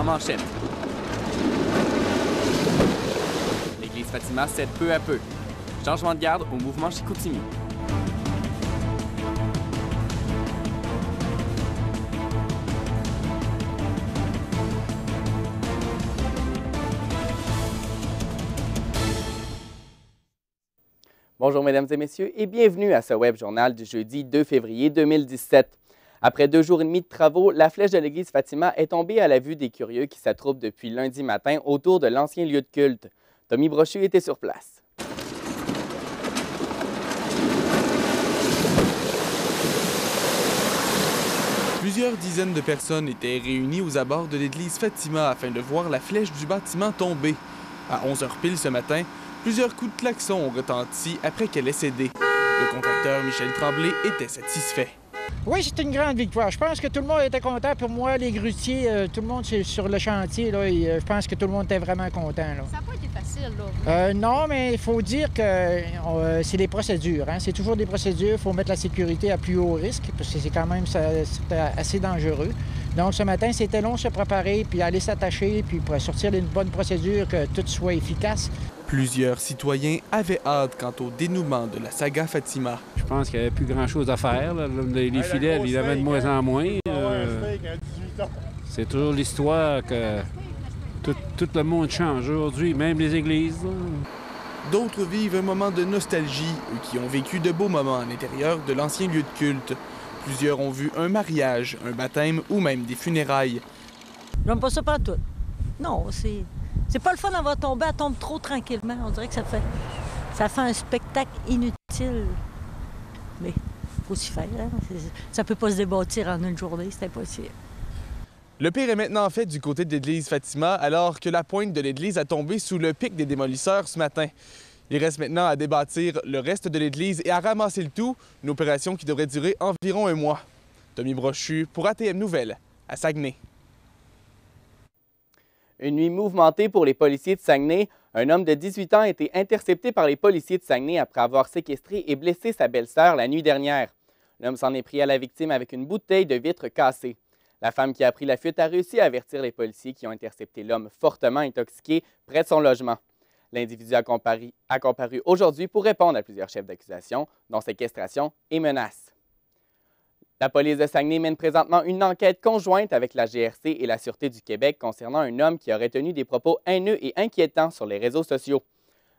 en manchette. L'église Fatima cède peu à peu. Changement de garde au mouvement Chicoutimi. Bonjour mesdames et messieurs et bienvenue à ce web journal du jeudi 2 février 2017. Après deux jours et demi de travaux, la flèche de l'église Fatima est tombée à la vue des curieux qui s'attroupent depuis lundi matin autour de l'ancien lieu de culte. Tommy Brochu était sur place. Plusieurs dizaines de personnes étaient réunies aux abords de l'église Fatima afin de voir la flèche du bâtiment tomber. À 11 h pile ce matin, plusieurs coups de klaxon ont retenti après qu'elle ait cédé. Le contracteur Michel Tremblay était satisfait. Oui, c'est une grande victoire. Je pense que tout le monde était content. Pour moi, les grutiers, euh, tout le monde sur le chantier, là, et, euh, je pense que tout le monde était vraiment content. Là. Ça n'a pas été facile, là. Euh, non, mais il faut dire que euh, c'est des procédures. Hein. C'est toujours des procédures. Il faut mettre la sécurité à plus haut risque, parce que c'est quand même ça- assez dangereux. Donc, ce matin, c'était long de se préparer, puis aller s'attacher, puis pour sortir d'une bonne procédure, que tout soit efficace. Plusieurs citoyens avaient hâte quant au dénouement de la saga Fatima. Je pense qu'il n'y avait plus grand-chose à faire. là. Les, les filets, il y en avait de moins en moins. Euh, c'est toujours l'histoire que tout, tout le monde change aujourd'hui, même les églises. là. D'autres vivent un moment de nostalgie, eux qui ont vécu de beaux moments à l'intérieur de l'ancien lieu de culte. Plusieurs ont vu un mariage, un baptême ou même des funérailles. J'aime pas ça pas tout. Non, c'est. C'est pas le fun d'avoir tombé, elle tombe trop tranquillement. On dirait que ça fait. Ça fait un spectacle inutile. Mais faut s'y faire. hein. Ça peut pas se débâtir en une journée, c'est impossible. Le pire est maintenant fait du côté de l'église Fatima, alors que la pointe de l'église a tombé sous le pic des démolisseurs ce matin. Il reste maintenant à débâtir le reste de l'église et à ramasser le tout, une opération qui devrait durer environ un mois. Tommy Brochu pour ATM Nouvelles, à Saguenay. Une nuit mouvementée pour les policiers de Saguenay. Un homme de 18 ans a été intercepté par les policiers de Saguenay après avoir séquestré et blessé sa belle-sœur la nuit dernière. L'homme s'en est pris à la victime avec une bouteille de vitre cassée. La femme qui a pris la fuite a réussi à avertir les policiers qui ont intercepté l'homme fortement intoxiqué près de son logement. L'individu a a comparu aujourd'hui pour répondre à plusieurs chefs d'accusation, dont séquestration et menaces. La police de Saguenay mène présentement une enquête conjointe avec la GRC et la Sûreté du Québec concernant un homme qui aurait tenu des propos haineux et inquiétants sur les réseaux sociaux.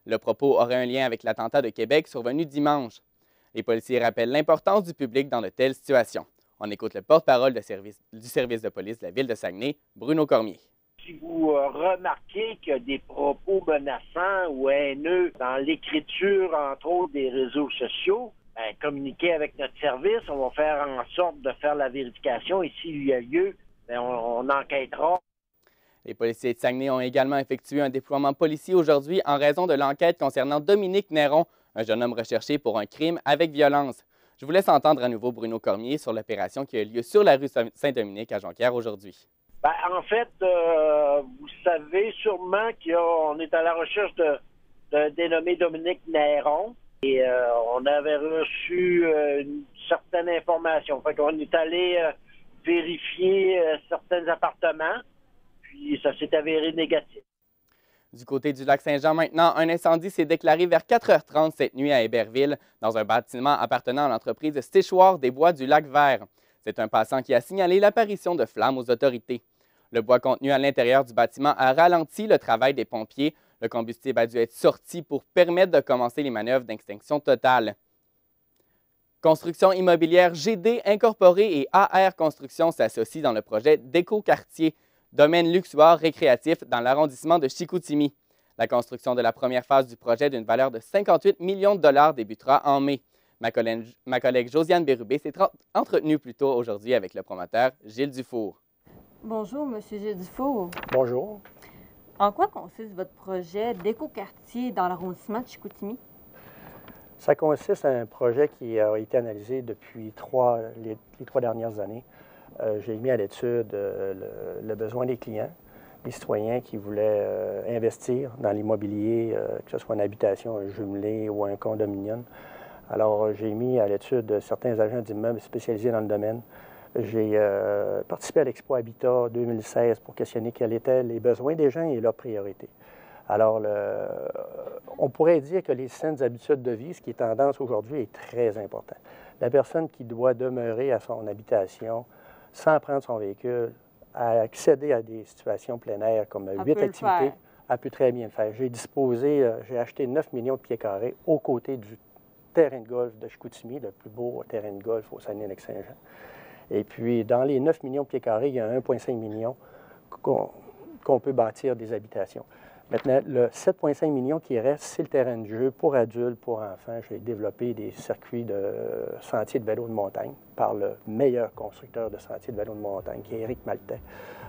Le propos aurait un lien avec l'attentat de Québec survenu dimanche. Les policiers rappellent l'importance du public dans de telles situations. On écoute le porte-parole du service de police de la ville de Saguenay, Bruno Cormier. Si vous euh, remarquez qu'il y a des propos menaçants ou haineux dans l'écriture, entre autres, des réseaux sociaux, ben, communiquez avec notre service. On va faire en sorte de faire la vérification et s'il y a lieu, ben, on, on enquêtera. Les policiers de Saguenay ont également effectué un déploiement policier aujourd'hui en raison de l'enquête concernant Dominique Néron, un jeune homme recherché pour un crime avec violence. Je vous laisse entendre à nouveau Bruno Cormier sur l'opération qui a eu lieu sur la rue Saint-Dominique à Jonquière aujourd'hui. Ben, en fait, euh, vous savez sûrement qu'on est à la recherche de- d'un dénommé Dominique Néron et euh, on avait reçu euh, une certaine information. Est allé euh, vérifier euh, certains appartements, puis ça s'est avéré négatif. Du côté du lac Saint-Jean maintenant, un incendie s'est déclaré vers 4h30 cette nuit à Héberville, dans un bâtiment appartenant à l'entreprise Séchoir des Bois du lac Vert. C'est un passant qui a signalé l'apparition de flammes aux autorités. Le bois contenu à l'intérieur du bâtiment a ralenti le travail des pompiers. Le combustible a dû être sorti pour permettre de commencer les manœuvres d'extinction totale. Construction immobilière GD Incorporée et AR Construction s'associent dans le projet Déco-Quartier, domaine luxuaire récréatif dans l'arrondissement de Chicoutimi. La construction de la première phase du projet d'une valeur de 58 millions de dollars débutera en mai. Ma collègue, ma collègue Josiane Bérubé s'est entretenue plus tôt aujourd'hui avec le promoteur Gilles Dufour. Bonjour, Monsieur Gilles Dufour. Bonjour. En quoi consiste votre projet d'éco-quartier dans l'arrondissement de Chicoutimi? Ça consiste à un projet qui a été analysé depuis trois, les, trois dernières années. Euh, J'ai mis à l'étude euh, le, besoin des clients, les citoyens qui voulaient euh, investir dans l'immobilier, que ce soit une habitation un jumelé ou un condominium. Alors, j'ai mis à l'étude certains agents d'immeubles spécialisés dans le domaine J'ai euh, participé à l'Expo Habitat 2016 pour questionner quels étaient les besoins des gens et leurs priorités. Alors, on pourrait dire que les saines habitudes de vie, ce qui est tendance aujourd'hui, est très important. La personne qui doit demeurer à son habitation sans prendre son véhicule, accéder à des situations plein air comme huit activités, a pu très bien le faire. J'ai disposé, euh, j'ai acheté 9 millions de pieds carrés aux côtés du terrain de golf de Chicoutimi, le plus beau terrain de golf au Saguenay-Lac-Saint-Jean. Et puis, dans les 9 millions de pieds carrés, il y a 1,5 million qu'on peut bâtir des habitations. Maintenant, le 7,5 millions qui reste, c'est le terrain de jeu pour adultes, pour enfants. J'ai développé des circuits de sentiers de vélo de montagne par le meilleur constructeur de sentiers de vélo de montagne, qui est Éric Maltais,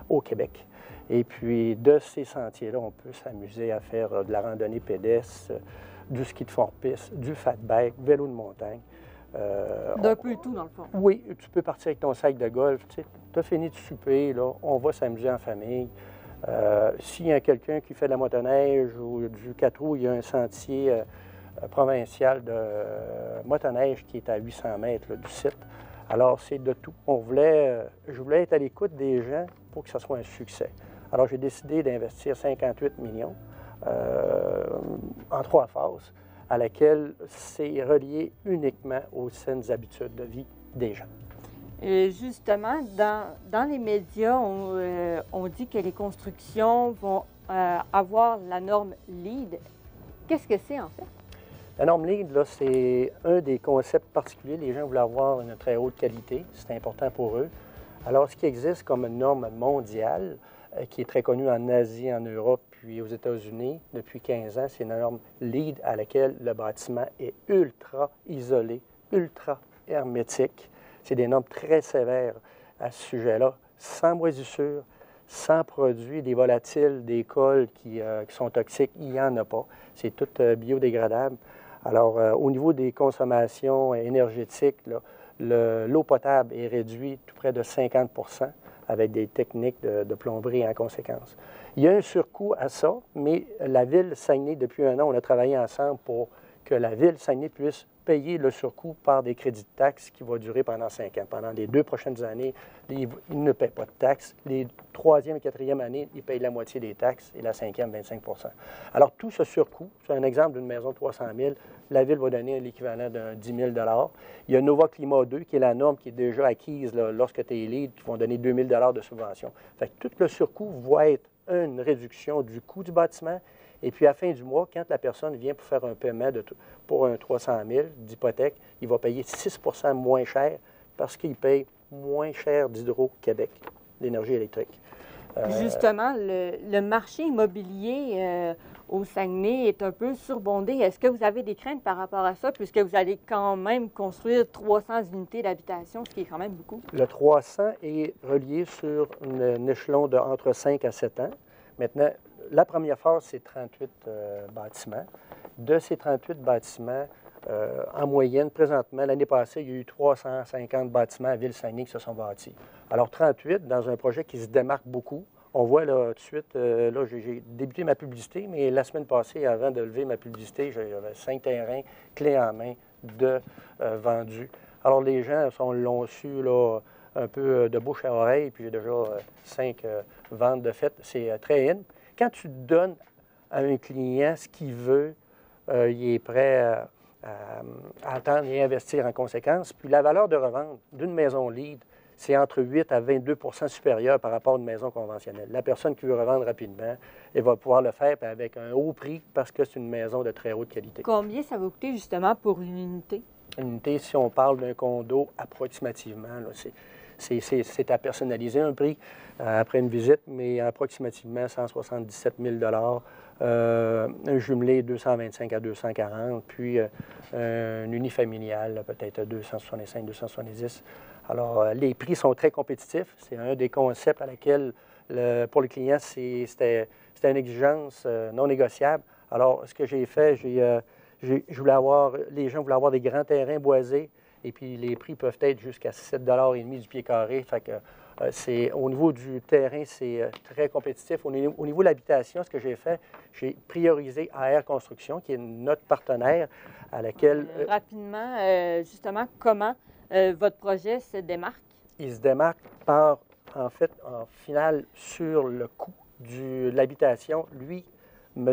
au Québec. Et puis, de ces sentiers-là, on peut s'amuser à faire euh, de la randonnée pédestre, euh, du ski de fort-piste, du fat bike, vélo de montagne. Euh, D'un peu tout, dans le fond. Oui, tu peux partir avec ton sac de golf. Tu as fini de souper, là, on va s'amuser en famille. S'il y a quelqu'un qui fait de la motoneige ou du 4 roues, il y a un sentier provincial de motoneige qui est à 800 mètres du site. Alors, c'est de tout. On voulait, je voulais être à l'écoute des gens pour que ce soit un succès. Alors, j'ai décidé d'investir 58 millions euh, en trois phases, à laquelle c'est relié uniquement aux saines habitudes de vie des gens. Et justement, dans, dans, les médias, on, euh, on, dit que les constructions vont euh, avoir la norme LEED. Qu'est-ce que c'est en fait? La norme LEED, c'est un des concepts particuliers. Les gens veulent avoir une très haute qualité. C'est important pour eux. Alors, ce qui existe comme norme mondiale, euh, qui est très connue en Asie, en Europe, puis aux États-Unis depuis 15 ans, c'est une norme LEED à laquelle le bâtiment est ultra isolé, ultra hermétique. C'est des normes très sévères à ce sujet-là, sans moisissure, sans produits, des volatiles, des cols qui, euh, sont toxiques, il n'y en a pas. C'est tout euh, biodégradable. Alors, au niveau des consommations énergétiques, l'eau potable est réduite tout près de 50% avec des techniques de, plomberie en conséquence. Il y a un surcoût à ça, mais la ville Saguenay, depuis un an, on a travaillé ensemble pour que la ville Saguenay puisse payer le surcoût par des crédits de taxes qui vont durer pendant cinq ans. Pendant les deux prochaines années, ils ne paient pas de taxes. Les troisième et quatrième années, ils payent la moitié des taxes et la cinquième, 25% Alors, tout ce surcoût, c'est un exemple d'une maison de 300 000, la Ville va donner l'équivalent d'un 10 000 Il y a Nova Climat 2, qui est la norme qui est déjà acquise lorsque tu es lead, qui vont donner 2 000 de subvention. Fait que tout le surcoût va être une réduction du coût du bâtiment et puis, à la fin du mois, quand la personne vient pour faire un paiement de, pour un 300 000 d'hypothèque, il va payer 6% moins cher parce qu'il paye moins cher d'Hydro-Québec, l'énergie électrique. Euh, Justement, le, marché immobilier euh, au Saguenay est un peu surbondé. Est-ce que vous avez des craintes par rapport à ça, puisque vous allez quand même construire 300 unités d'habitation, ce qui est quand même beaucoup? Le 300 est relié sur un échelon de entre 5 à 7 ans. Maintenant, la première phase, c'est 38 euh, bâtiments. De ces 38 bâtiments, euh, en moyenne, présentement, l'année passée, il y a eu 350 bâtiments à Ville-Saguenay qui se sont bâtis. Alors, 38 dans un projet qui se démarque beaucoup. On voit là tout de suite, euh, là, j'ai débuté ma publicité, mais la semaine passée, avant de lever ma publicité, j'avais cinq terrains clés en main de vendus. Alors, les gens l'ont su là, un peu de bouche à oreille, puis j'ai déjà cinq ventes de fait. C'est très in. Quand tu donnes à un client ce qu'il veut, euh, il est prêt à, attendre et investir en conséquence. Puis la valeur de revente d'une maison lead, c'est entre 8 à 22% supérieur par rapport à une maison conventionnelle. La personne qui veut revendre rapidement, elle va pouvoir le faire avec un haut prix parce que c'est une maison de très haute qualité. Combien ça va coûter justement pour une unité? Une unité, si on parle d'un condo, approximativement, c'est c'est à personnaliser un prix euh, après une visite, mais approximativement 177 000 euh, un jumelé 225 à 240, puis euh, un unifamilial peut-être 265, 270. Alors, les prix sont très compétitifs. C'est un des concepts à laquelle, pour le client, c'était une exigence non négociable. Alors, ce que j'ai fait, j'ai, je voulais avoir, les gens voulaient avoir des grands terrains boisés et puis les prix peuvent être jusqu'à 7,5 du pied carré. Fait euh, au niveau du terrain, c'est euh, très compétitif. Au, niveau de l'habitation, ce que j'ai fait, j'ai priorisé AR Construction, qui est notre partenaire à laquelle... Euh, rapidement, justement, comment votre projet se démarque? il se démarque par, en fait, en finale, sur le coût de l'habitation. Lui, M.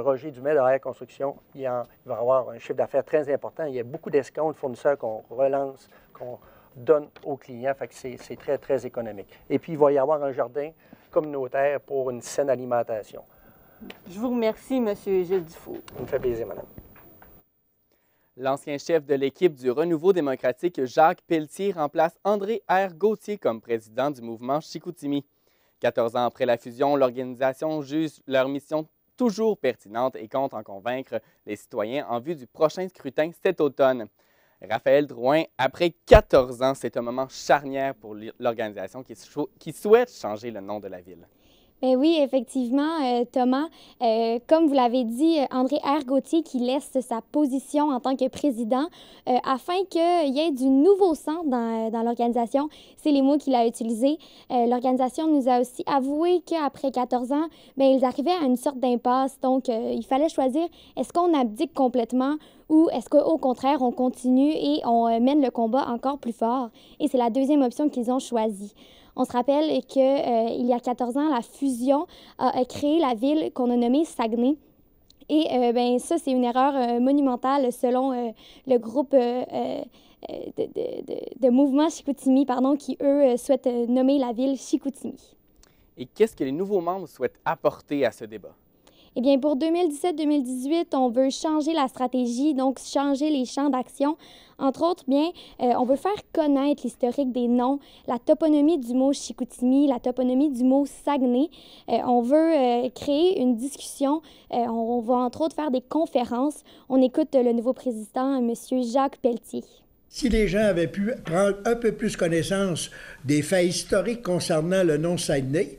Roger Dumais de Air Construction, il, va avoir un chiffre d'affaires très important. Il y a beaucoup d'escomptes, de fournisseurs qu'on relance, qu'on donne aux clients. Fait que c'est très, très économique. Et puis, il va y avoir un jardin communautaire pour une saine alimentation. Je vous remercie, M. Gilles Dufour. Ça me fait plaisir, madame. L'ancien chef de l'équipe du Renouveau démocratique, Jacques Pelletier, remplace André R. Gauthier comme président du mouvement Chicoutimi. 14 ans après la fusion, l'organisation juge leur mission toujours pertinente et compte en convaincre les citoyens en vue du prochain scrutin cet automne. Raphaël Drouin, après 14 ans, c'est un moment charnière pour l'organisation qui, souhaite changer le nom de la ville. Ben oui, effectivement, euh, Thomas. Euh, comme vous l'avez dit, André R. Qui laisse sa position en tant que président euh, afin qu'il y ait du nouveau sang dans, dans l'organisation. C'est les mots qu'il a utilisés. L'organisation nous a aussi avoué qu'après 14 ans, ben, ils arrivaient à une sorte d'impasse. Donc, il fallait choisir est-ce qu'on abdique complètement ou est-ce qu'au contraire, on continue et on mène le combat encore plus fort? Et c'est la deuxième option qu'ils ont choisie. On se rappelle qu'il euh, y a 14 ans, la fusion a, créé la ville qu'on a nommée Saguenay. Et euh, ben, ça, c'est une erreur euh, monumentale selon le groupe de, de, mouvement Chicoutimi, pardon, qui, eux, souhaitent nommer la ville Chicoutimi. Et qu'est-ce que les nouveaux membres souhaitent apporter à ce débat? Eh bien, pour 2017-2018, on veut changer la stratégie, donc changer les champs d'action. Entre autres, bien, euh, on veut faire connaître l'historique des noms, la toponymie du mot Chicoutimi, la toponymie du mot Saguenay. Euh, on veut euh, créer une discussion. on va entre autres faire des conférences. On écoute le nouveau président, M. Jacques Pelletier. Si les gens avaient pu prendre un peu plus connaissance des faits historiques concernant le nom Saguenay,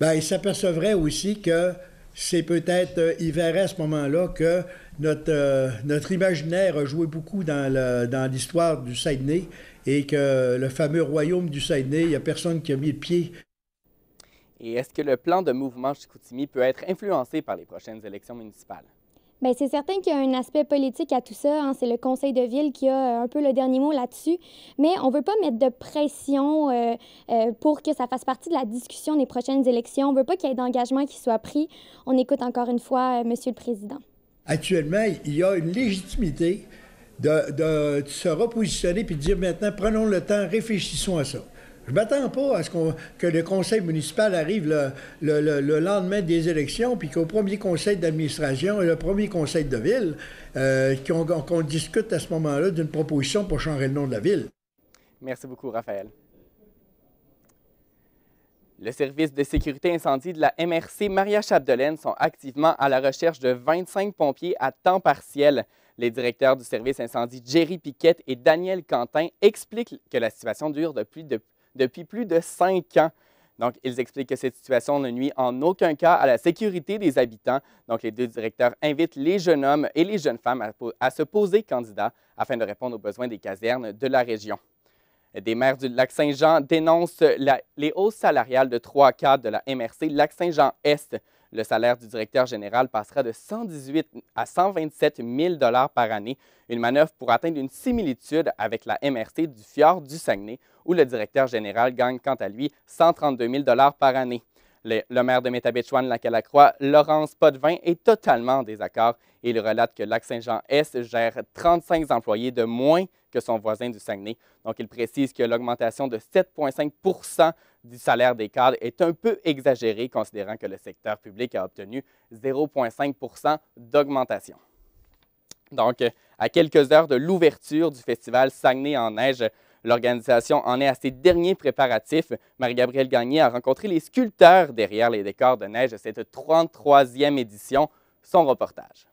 ben, ils s'apercevraient aussi que c'est peut-être, euh, il verrait à ce moment-là que notre, euh, imaginaire a joué beaucoup dans l'histoire du Saguenay et que le fameux royaume du Saguenay, il n'y a personne qui a mis le pied. Et est-ce que le plan de mouvement Chicoutimi peut être influencé par les prochaines élections municipales? Bien, c'est certain qu'il y a un aspect politique à tout ça. Hein. C'est le conseil de ville qui a euh, un peu le dernier mot là-dessus. Mais on ne veut pas mettre de pression euh, euh, pour que ça fasse partie de la discussion des prochaines élections. On ne veut pas qu'il y ait d'engagement qui soit pris. On écoute encore une fois Monsieur le Président. Actuellement, il y a une légitimité de, de se repositionner puis de dire maintenant, prenons le temps, réfléchissons à ça. Je ne m'attends pas à ce que le conseil municipal arrive le, lendemain des élections, puis qu'au premier conseil d'administration et le premier conseil de ville, euh, qu'on discute à ce moment-là d'une proposition pour changer le nom de la ville. Merci beaucoup, Raphaël. Le service de sécurité incendie de la MRC Maria Chapdelaine sont activement à la recherche de 25 pompiers à temps partiel. Les directeurs du service incendie Jerry Piquette et Daniel Quentin expliquent que la situation dure depuis, depuis depuis plus de cinq ans. Donc, ils expliquent que cette situation ne nuit en aucun cas à la sécurité des habitants. Donc, les deux directeurs invitent les jeunes hommes et les jeunes femmes à, se poser candidats afin de répondre aux besoins des casernes de la région. Des maires du Lac-Saint-Jean dénoncent les hausses salariales de trois cadres de la MRC Lac-Saint-Jean-Est. Le salaire du directeur général passera de 118 à 127 000 par année, une manœuvre pour atteindre une similitude avec la MRC du Fjord du Saguenay, où le directeur général gagne quant à lui 132 000 par année. Le, maire de Métabetchouan, la Calacroix, Laurence Potvin, est totalement en désaccord il relate que Lac-Saint-Jean-Est gère 35 employés de moins que son voisin du Saguenay. Donc, il précise que l'augmentation de 7,5 du salaire des cadres est un peu exagéré, considérant que le secteur public a obtenu 0,5 d'augmentation. Donc, à quelques heures de l'ouverture du festival Saguenay en neige, l'organisation en est à ses derniers préparatifs. Marie-Gabrielle Gagné a rencontré les sculpteurs derrière les décors de neige de cette 33e édition. Son reportage.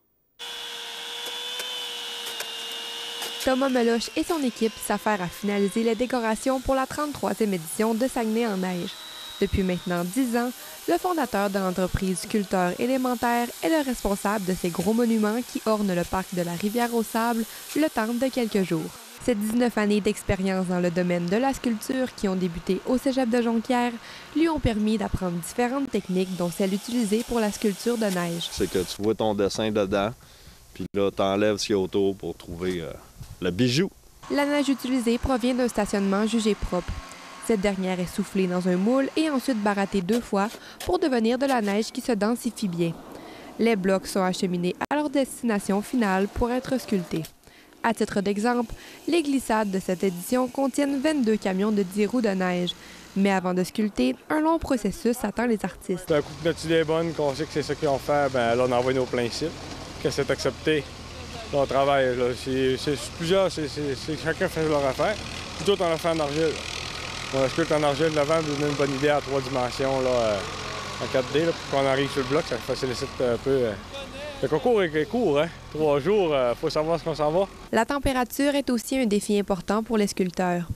Thomas Meloche et son équipe s'affairent à finaliser les décorations pour la 33e édition de Saguenay en neige. Depuis maintenant 10 ans, le fondateur de l'entreprise Sculpteur élémentaire est le responsable de ces gros monuments qui ornent le parc de la Rivière au Sable le temps de quelques jours. Ces 19 années d'expérience dans le domaine de la sculpture qui ont débuté au cégep de Jonquière lui ont permis d'apprendre différentes techniques dont celle utilisée pour la sculpture de neige. C'est que tu vois ton dessin dedans, puis là, tu enlèves ce qu'il y a autour pour trouver euh, le bijou. La neige utilisée provient d'un stationnement jugé propre. Cette dernière est soufflée dans un moule et ensuite barattée deux fois pour devenir de la neige qui se densifie bien. Les blocs sont acheminés à leur destination finale pour être sculptés. À titre d'exemple, les glissades de cette édition contiennent 22 camions de 10 roues de neige. Mais avant de sculpter, un long processus attend les artistes. Un coup que notre idée est bonne, qu'on sait que c'est ça qu'ils ont fait, ben là, on envoie nos pleins sites. Que c'est accepté, là, on travaille. C'est plusieurs, c'est chacun fait leur affaire. Tout, on a fait en argile. On sculpte en argile devant, pour donner une bonne idée à trois dimensions, là, euh, en 4D. Là, puis quand on arrive sur le bloc, ça facilite un peu. Le concours est court, hein? Trois jours, il euh, faut savoir ce qu'on s'en va. La température est aussi un défi important pour les sculpteurs.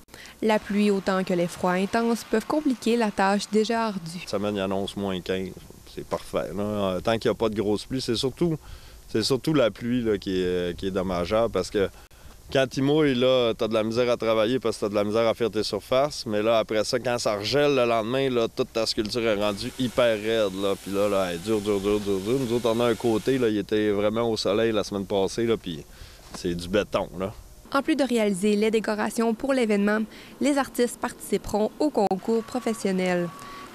La pluie autant que les froids intenses peuvent compliquer la tâche déjà ardue. Cette semaine, il annonce moins 15. C'est parfait. Euh, tant qu'il n'y a pas de grosse pluie, c'est surtout, surtout la pluie qui, est, qui est dommageable parce que quand il mouille, là, t'as de la misère à travailler parce que t'as de la misère à faire tes surfaces. Mais là, après ça, quand ça regèle le lendemain, toute ta sculpture est rendue hyper raide. Puis là, elle est dure, dure, dure, dure, dure. Nous autres, on a un côté, il était vraiment au soleil la semaine passée, puis c'est du béton. En plus de réaliser les décorations pour l'événement, les artistes participeront au concours professionnel.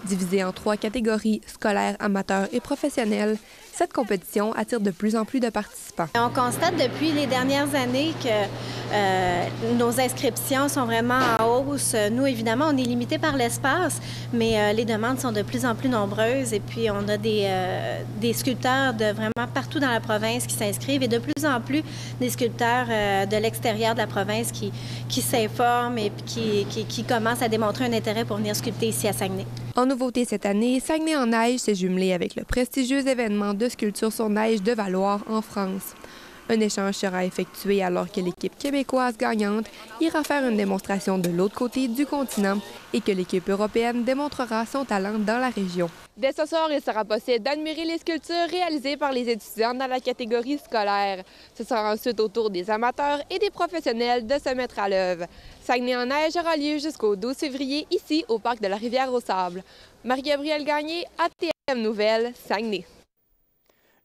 Divisé en trois catégories, scolaires, amateurs et professionnels, cette compétition attire de plus en plus de participants. On constate depuis les dernières années que euh, nos inscriptions sont vraiment en hausse. Nous, évidemment, on est limité par l'espace, mais euh, les demandes sont de plus en plus nombreuses et puis on a des, euh, des sculpteurs de vraiment partout dans la province qui s'inscrivent et de plus en plus des sculpteurs de l'extérieur de la province qui, qui s'informent et qui, qui, qui commencent à démontrer un intérêt pour venir sculpter ici à Saguenay. En nouveauté cette année, Saguenay en neige s'est jumelé avec le prestigieux événement de sculpture sur neige de Valoir en France. Un échange sera effectué alors que l'équipe québécoise gagnante ira faire une démonstration de l'autre côté du continent et que l'équipe européenne démontrera son talent dans la région. Dès ce soir, il sera possible d'admirer les sculptures réalisées par les étudiants dans la catégorie scolaire. Ce sera ensuite au tour des amateurs et des professionnels de se mettre à l'œuvre. Saguenay en neige aura lieu jusqu'au 12 février ici au parc de la Rivière aux Sables. Marie-Gabrielle Gagné, ATM Nouvelles, Saguenay.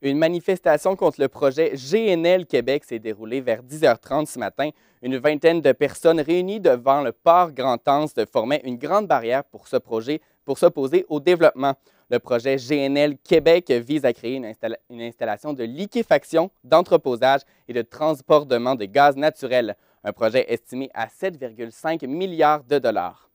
Une manifestation contre le projet GNL Québec s'est déroulée vers 10h30 ce matin. Une vingtaine de personnes réunies devant le port Grand-Anse formaient une grande barrière pour ce projet pour s'opposer au développement. Le projet GNL Québec vise à créer une, installation de liquéfaction, d'entreposage et de transportement de gaz naturel, un projet estimé à 7,5 milliards de dollars.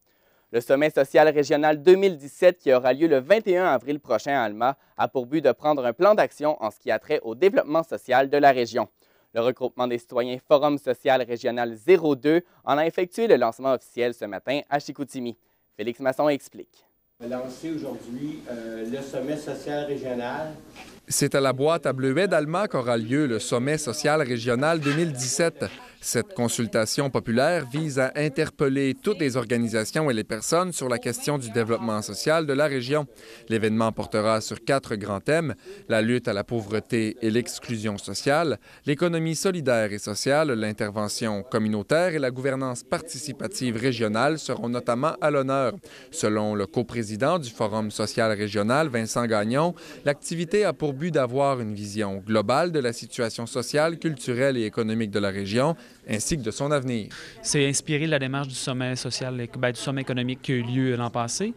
Le sommet social régional 2017 qui aura lieu le 21 avril prochain à Alma a pour but de prendre un plan d'action en ce qui a trait au développement social de la région. Le regroupement des citoyens Forum social régional 02 en a effectué le lancement officiel ce matin à Chicoutimi. Félix Masson explique. Aujourd'hui euh, le sommet social régional c'est à la boîte à Bleuet d'Alma qu'aura lieu le sommet social régional 2017. Cette consultation populaire vise à interpeller toutes les organisations et les personnes sur la question du développement social de la région. L'événement portera sur quatre grands thèmes, la lutte à la pauvreté et l'exclusion sociale, l'économie solidaire et sociale, l'intervention communautaire et la gouvernance participative régionale seront notamment à l'honneur. Selon le coprésident du Forum social régional, Vincent Gagnon, l'activité a pour but d'avoir une vision globale de la situation sociale, culturelle et économique de la région, ainsi que de son avenir. C'est inspiré de la démarche du sommet social, ben, du sommet économique qui a eu lieu l'an passé.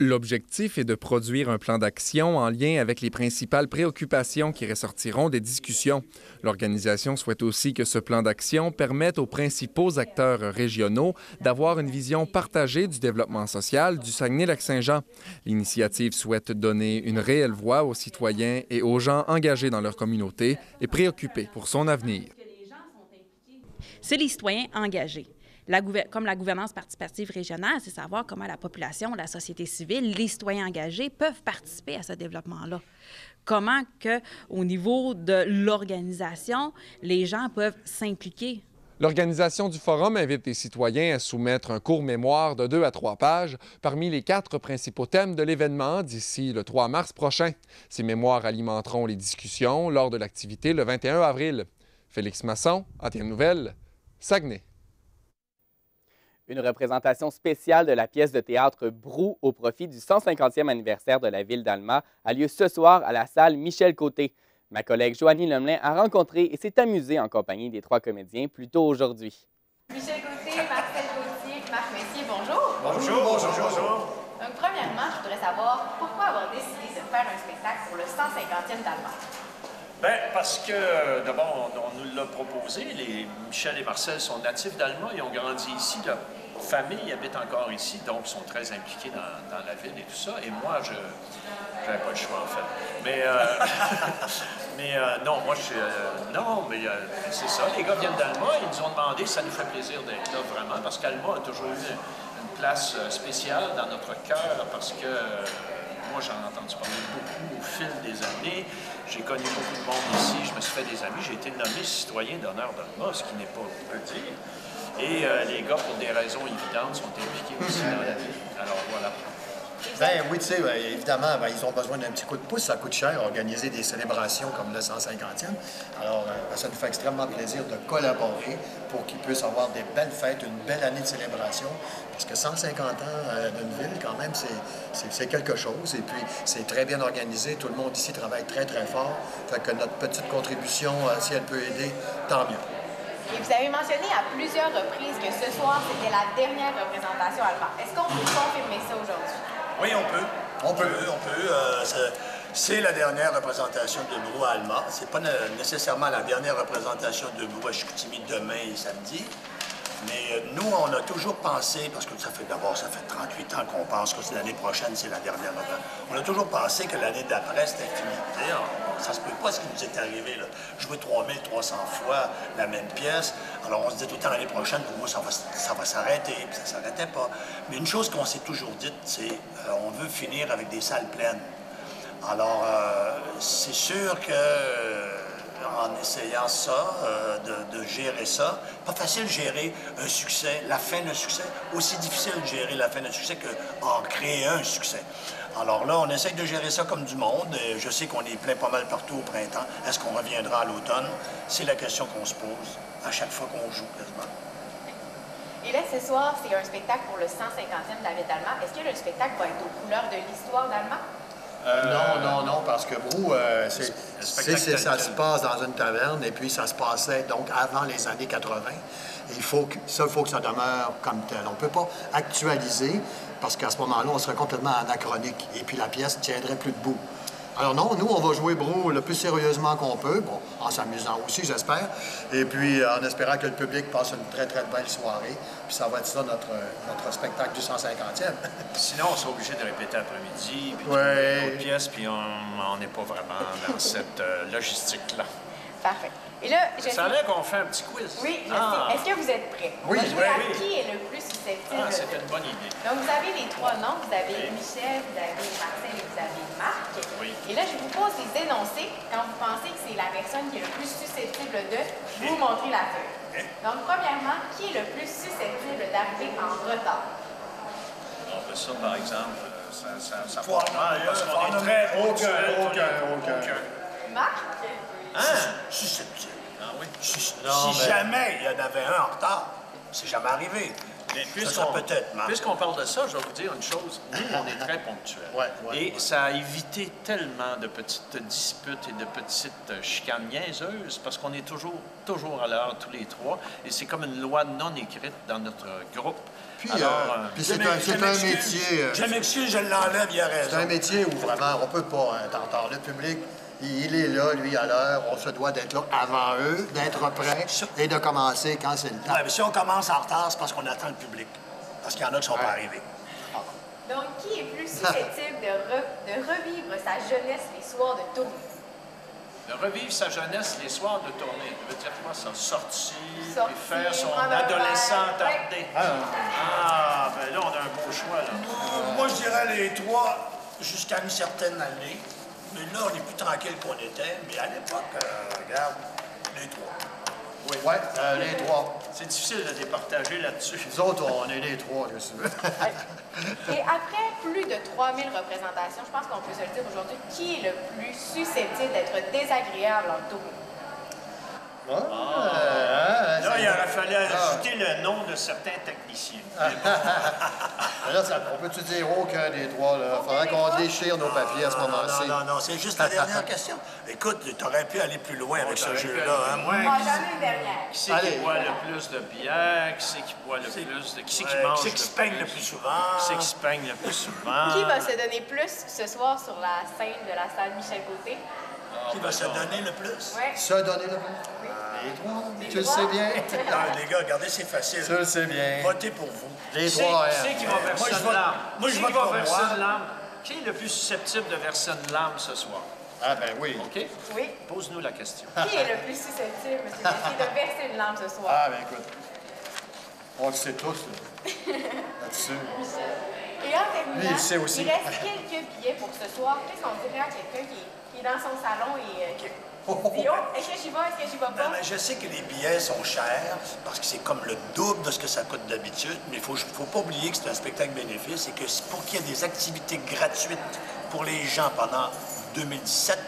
L'objectif est de produire un plan d'action en lien avec les principales préoccupations qui ressortiront des discussions. L'organisation souhaite aussi que ce plan d'action permette aux principaux acteurs régionaux d'avoir une vision partagée du développement social du Saguenay-Lac-Saint-Jean. L'initiative souhaite donner une réelle voix aux citoyens et aux gens engagés dans leur communauté et préoccupés pour son avenir. C'est les citoyens engagés comme la gouvernance participative régionale, c'est savoir comment la population, la société civile, les citoyens engagés peuvent participer à ce développement-là. Comment que, au niveau de l'organisation, les gens peuvent s'impliquer? L'organisation du forum invite les citoyens à soumettre un court mémoire de deux à trois pages parmi les quatre principaux thèmes de l'événement d'ici le 3 mars prochain. Ces mémoires alimenteront les discussions lors de l'activité le 21 avril. Félix Masson, ATM Nouvelle, Saguenay une représentation spéciale de la pièce de théâtre Brou au profit du 150e anniversaire de la ville d'Alma a lieu ce soir à la salle Michel Côté. Ma collègue Joanie Lemelin a rencontré et s'est amusée en compagnie des trois comédiens plus tôt aujourd'hui. Michel Côté, Marcel Gauthier, Marc Messier, bonjour. Bonjour, bonjour, bonjour. Donc, premièrement, je voudrais savoir pourquoi avoir décidé de faire un spectacle pour le 150e d'Alma? Ben, parce que, d'abord, on, nous l'a proposé. Les, Michel et Marcel sont natifs d'Allemagne, ils ont grandi ici. Leur famille habite encore ici, donc ils sont très impliqués dans, la ville et tout ça. Et moi, je n'avais pas le choix, en fait. Mais, euh, mais euh, non, moi, je suis... euh, non, mais euh, c'est ça. Les gars viennent d'Allemagne, ils nous ont demandé, ça nous fait plaisir d'être là, vraiment, parce qu'Allemagne a toujours eu une place spéciale dans notre cœur, parce que... moi, j'en ai entendu parler beaucoup au fil des années. J'ai connu beaucoup de monde ici, je me suis fait des amis. J'ai été nommé citoyen d'honneur d'Alma, ce qui n'est pas peu dire. Et euh, les gars, pour des raisons évidentes, sont impliqués aussi dans la vie. Alors voilà. Ben oui, tu sais, ben, évidemment, ben, ils ont besoin d'un petit coup de pouce. Ça coûte cher organiser des célébrations comme le 150e. Alors, euh, ben, ça nous fait extrêmement plaisir de collaborer pour qu'ils puissent avoir des belles fêtes, une belle année de célébration. Parce que 150 ans euh, d'une ville, quand même, c'est- quelque chose. Et puis, c'est très bien organisé. Tout le monde ici travaille très, très fort. Fait que notre petite contribution, euh, si elle peut aider, tant mieux. Et vous avez mentionné à plusieurs reprises que ce soir, c'était la dernière représentation allemande. Est-ce qu'on peut confirmer ça aujourd'hui? Oui, on peut. On peut, on peut. Euh, c'est- la dernière représentation de Brou à Alma. C'est pas nécessairement la dernière représentation de Brou à Chicoutimi demain et samedi. Mais euh, nous, on a toujours pensé, parce que ça fait d'abord, ça fait 38 ans qu'on pense que c'est l'année prochaine, c'est la dernière. On a toujours pensé que l'année d'après, c'était fini. Ça se peut pas ce qui nous est arrivé. Là. Jouer 3300 fois la même pièce. Alors, on se dit tout le temps l'année prochaine, pour moi, ça va, ça va s'arrêter. Puis ça s'arrêtait pas. Mais une chose qu'on s'est toujours dite, c'est euh, on veut finir avec des salles pleines. Alors, euh, c'est sûr que euh, en essayant ça, euh, de, de gérer ça, pas facile de gérer un succès, la fin d'un succès, aussi difficile de gérer la fin d'un succès qu'en créer un succès. Alors là, on essaye de gérer ça comme du monde. Je sais qu'on est plein pas mal partout au printemps. Est-ce qu'on reviendra à l'automne? C'est la question qu'on se pose à chaque fois qu'on joue quasiment. Et là, ce soir, c'est un spectacle pour le 150e de la ville d'Allemagne. Est-ce que le spectacle va être aux couleurs de l'histoire d'Allemagne? Non, non, parce que Brou, euh, c'est- ça se passe dans une taverne et puis ça se passait donc avant les années 80. Et il faut que, ça, il faut que ça demeure comme tel. On ne peut pas actualiser parce qu'à ce moment-là, on serait complètement anachronique et puis la pièce ne tiendrait plus debout. Alors non, nous, on va jouer Brou le plus sérieusement qu'on peut, bon, en s'amusant aussi, j'espère, et puis euh, en espérant que le public passe une très, très belle soirée. Puis ça va être ça, notre, notre spectacle du 150e. Sinon, on sera obligé de répéter après-midi, puis Ouais. jouer d'autres pièces, puis on n'est pas vraiment dans cette euh, logistique-là. Parfait. Et là, je Ça a l'air qu'on fait un petit quiz. Oui, je Ah. sais. Est-ce que vous êtes prêts? Oui, oui, qui est le plus susceptible Ah, c'est de- une bonne idée. Donc, vous avez les trois noms. Vous avez Michel, vous avez Marcel et vous avez Marc. Oui. Et là, je vous pose des énoncés. Quand vous pensez que c'est la personne qui est le plus susceptible de, vous montrez la feuille. Donc, premièrement, qui est le plus susceptible d'arriver en retard? On fait ça, par exemple, euh, ça, ça, ça Faut part mal, en- parce faut qu'on en est nommer très aucun, aucun, les- aucun. Marc? Hein? Susceptible. Ah oui? Si, Non, si mais- jamais il y en avait un en retard, c'est jamais arrivé. Mais Ça puisqu'on sera peut-être, Marc. puisqu'on parle de ça, je vais vous dire une chose. Nous, on est très ponctuels. et ça a évité tellement de petites disputes et de petites chicanes niaiseuses parce qu'on est toujours, toujours à l'heure, tous les trois. Et c'est comme une loi non écrite dans notre groupe. Puis, euh, euh, puis c'est Je un, c'est métier. euh, Je m'excuse, je l'enlève, il a C'est raison. un métier où vraiment on peut pas être en retard. Le public, il est là, lui, à l'heure. On se doit d'être là avant eux, d'être prêt et de commencer quand c'est le temps. Ouais, mais si on commence en retard, c'est parce qu'on attend le public. Parce qu'il y en a qui ne sont pas arrivés. Donc, qui est plus susceptible de, re- de revivre sa jeunesse les soirs de tournée? de revivre sa jeunesse les soirs de tournée. Ça veut dire quoi, ça? Sortir, puis Sortir, faire son adolescent tardé. Ah, ben là, on a un beau choix, là. Moi, je dirais les trois jusqu'à une certaine année. Mais là, on est plus tranquille qu'on était. Mais à l'époque, euh, regarde, les trois. Oui. Ouais, euh, les trois. C'est difficile de départager là-dessus. Nous autres, on est les trois, je suis. Et après plus de 3000 représentations, je pense qu'on peut se le dire aujourd'hui, qui est le plus susceptible d'être désagréable en tournée? Ah, Là, il aurait fallu Ah. ajouter le nom de certains techniciens. Là, ça- on peut-tu dire aucun des trois? Il faudrait qu'on déchire nos papiers à ce moment-ci. Non, non, non, c'est juste la dernière question. Écoute, tu aurais pu aller plus loin avec ce jeu-là. aller Hein? plus loin. Ah, j'en ai une dernière. Qui c'est qui boit le plus de bière? Qui c'est qui boit le plus de... Qui c'est qui mange qui c'est qui se peigne le plus souvent? Qui c'est qui se peigne le plus souvent? Qui va se donner plus ce soir sur la scène de la salle Michel Côté? Qui va se donner le plus? Ouais. Se donner le plus? Les trois, tu le sais bien. Non, les gars, regardez, c'est facile. Tu le sais bien. Votez pour vous. Les trois, qui hein. c'est qui va Moi, verser je une vote- larme? moi, je Qui vote va pour verser moi. une larme? Qui est le plus susceptible de verser une larme ce soir? Ah ben oui. OK? Oui. Pose-nous la question. Qui est le plus susceptible, M. Messier, de verser une lampe ce soir? Ah ben écoute, on le sait tous, là, là-dessus. Et en terminant, Lui, il sait aussi. il reste quelques billets pour ce soir. Qu'est-ce qu'on dirait à quelqu'un qui, qui est dans son salon et euh, qui dit Oh, est-ce que j'y vais, est-ce que j'y vais pas? je sais que les billets sont chers parce que c'est comme le double de ce que ça coûte d'habitude, mais il ne faut, faut pas oublier que c'est un spectacle bénéfice et que pour qu'il y ait des activités gratuites pour les gens pendant 2017,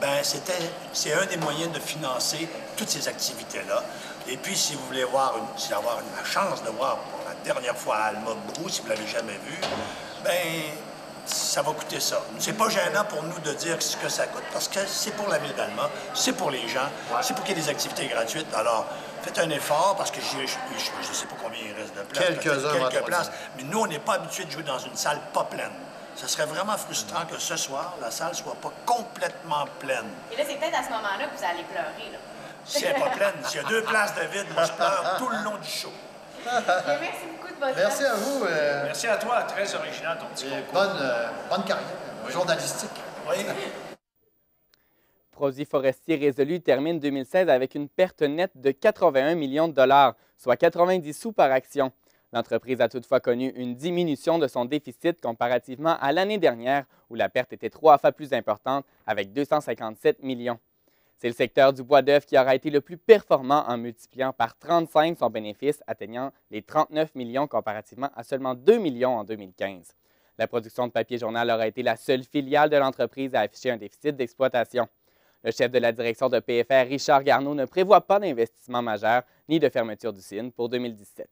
ben c'était, c'est un des moyens de financer toutes ces activités-là. Et puis, si vous voulez voir une, si avoir une- la chance de voir pour la dernière fois Alma Brou, si vous ne l'avez jamais vu, ben ça va coûter ça. C'est pas gênant pour nous de dire ce que ça coûte parce que c'est pour la ville d'Alma, c'est pour les gens, c'est pour qu'il y ait des activités gratuites. Alors, faites un effort parce que je ne sais pas combien il reste de places. Quelques-uns, peut-être moi, quelques places. Mais nous, on n'est pas habitué de jouer dans une salle pas pleine. Ça serait vraiment frustrant que ce soir, la salle soit pas complètement pleine. Et là, c'est peut-être à ce moment-là que vous allez pleurer. Là. Si elle n'est pas pleine, s'il y a deux places de vide, moi, je pleure tout le long du show. Et merci beaucoup de votre Merci à vous. euh, Merci à toi, très original ton petit et concours. bonne, euh, bonne carrière journalistique. Oui. Produits forestiers résolu termine 2016 avec une perte nette de 81 millions de dollars, soit 90 sous par action. L'entreprise a toutefois connu une diminution de son déficit comparativement à l'année dernière où la perte était trois fois plus importante avec 257 millions. C'est le secteur du bois d'œuvre qui aura été le plus performant en multipliant par 35 son bénéfice, atteignant les 39 millions comparativement à seulement 2 millions en 2015. La production de papier journal aura été la seule filiale de l'entreprise à afficher un déficit d'exploitation. Le chef de la direction de PFR, Richard Garneau, ne prévoit pas d'investissement majeur ni de fermeture d'usine pour 2017.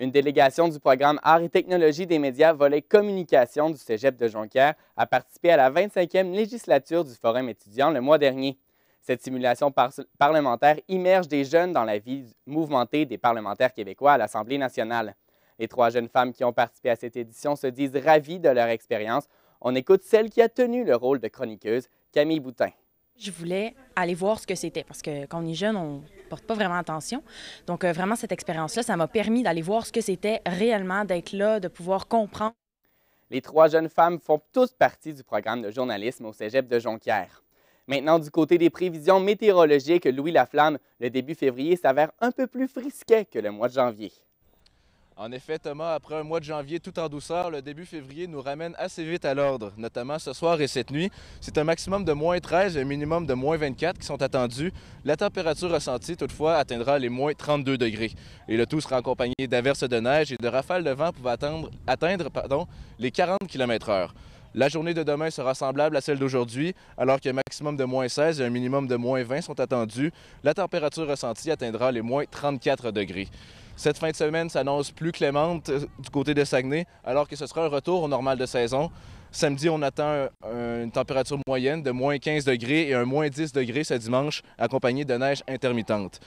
Une délégation du programme Arts et technologies des médias volet communication du Cégep de Jonquière a participé à la 25e législature du Forum étudiant le mois dernier. Cette simulation par- parlementaire immerge des jeunes dans la vie mouvementée des parlementaires québécois à l'Assemblée nationale. Les trois jeunes femmes qui ont participé à cette édition se disent ravies de leur expérience. On écoute celle qui a tenu le rôle de chroniqueuse, Camille Boutin. Je voulais aller voir ce que c'était parce que quand on est jeune, on porte pas vraiment attention. Donc euh, vraiment cette expérience-là, ça m'a permis d'aller voir ce que c'était réellement, d'être là, de pouvoir comprendre. Les trois jeunes femmes font toutes partie du programme de journalisme au Cégep de Jonquière. Maintenant, du côté des prévisions météorologiques, Louis Laflamme, le début février s'avère un peu plus frisquet que le mois de janvier. En effet, Thomas, après un mois de janvier tout en douceur, le début février nous ramène assez vite à l'ordre, notamment ce soir et cette nuit. C'est un maximum de moins 13 et un minimum de moins 24 qui sont attendus. La température ressentie, toutefois, atteindra les moins 32 degrés. Et le tout sera accompagné d'averses de neige et de rafales de vent pouvant atteindre, atteindre pardon, les 40 km/h. La journée de demain sera semblable à celle d'aujourd'hui, alors qu'un maximum de moins 16 et un minimum de moins 20 sont attendus. La température ressentie atteindra les moins 34 degrés. Cette fin de semaine s'annonce plus clémente euh, du côté de Saguenay, alors que ce sera un retour au normal de saison. Samedi, on attend un- une température moyenne de moins 15 degrés et un moins 10 degrés ce dimanche, accompagné de neige intermittente.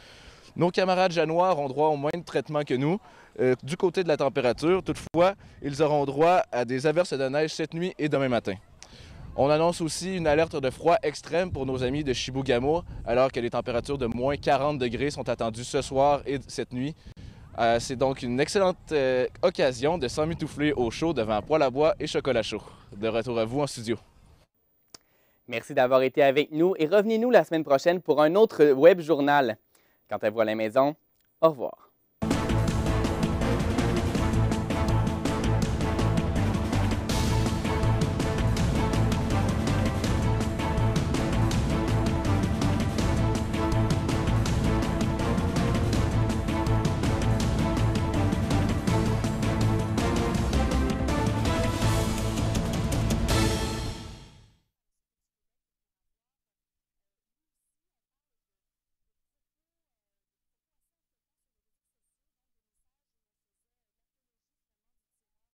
Nos camarades janois auront droit au moins de traitement que nous. Euh, du côté de la température, toutefois, ils auront droit à des averses de neige cette nuit et demain matin. On annonce aussi une alerte de froid extrême pour nos amis de Chibougamau, alors que les températures de moins 40 degrés sont attendues ce soir et cette nuit. Euh, C'est donc une excellente euh, occasion de s'emmitoufler au chaud devant poêle à bois et chocolat chaud. De retour à vous en studio. Merci d'avoir été avec nous et revenez-nous la semaine prochaine pour un autre web journal. Quant à vous à la maison, au revoir.